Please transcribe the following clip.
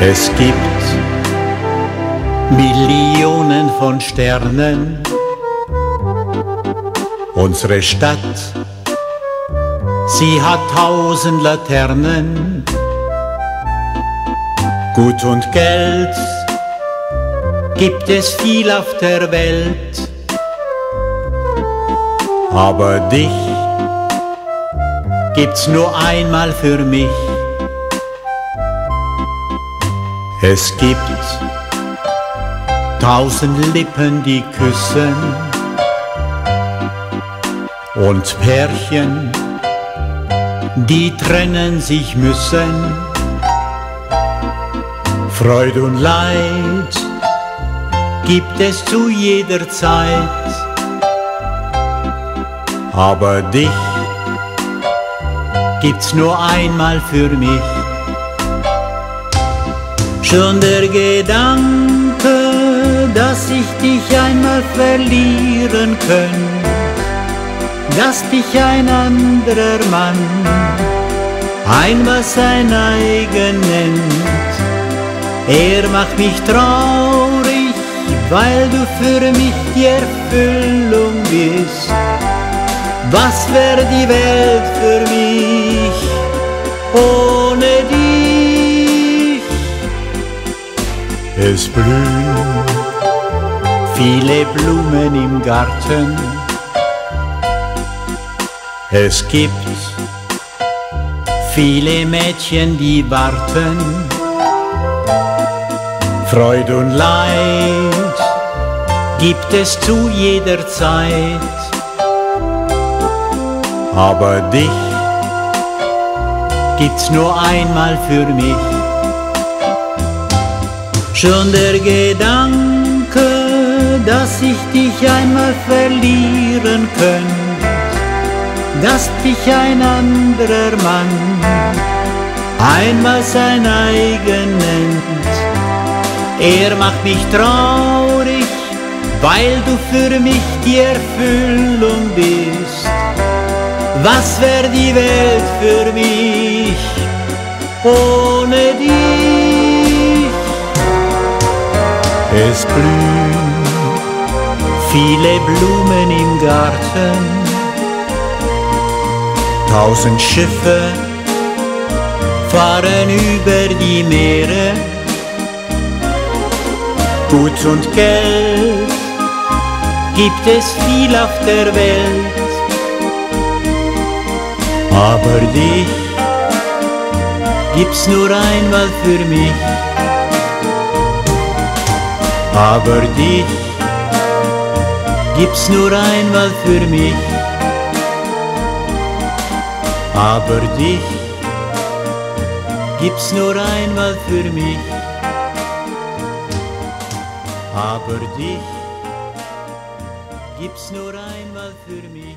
Es gibt Millionen von Sternen. Unsere Stadt, sie hat tausend Laternen. Gut und Geld gibt es viel auf der Welt. Aber dich gibt's nur einmal für mich. Es gibt tausend Lippen, die küssen und Pärchen, die trennen sich müssen. Freud und Leid gibt es zu jeder Zeit, aber dich gibt's nur einmal für mich. Schon der Gedanke, dass ich dich einmal verlieren könnte, dass dich ein anderer Mann einmal sein eigen nennt. Er macht mich traurig, weil du für mich die Erfüllung bist. Was wäre die Welt für mich ohne Es blühen viele Blumen im Garten. Es gibt viele Mädchen, die warten. Freude und Leid gibt es zu jeder Zeit. Aber dich gibt's nur einmal für mich. Schon der Gedanke, dass ich dich einmal verlieren könnte, dass dich ein anderer Mann einmal sein eigen nennt. Er macht mich traurig, weil du für mich die Erfüllung bist. Was wär die Welt für mich ohne Es blühen viele Blumen im Garten, tausend Schiffe fahren über die Meere. Gut und Geld gibt es viel auf der Welt, aber dich gibt's nur einmal für mich aber dich gibt's nur einmal für mich. Aber dich gibt's nur einmal für mich. Aber dich gibt's nur einmal für mich.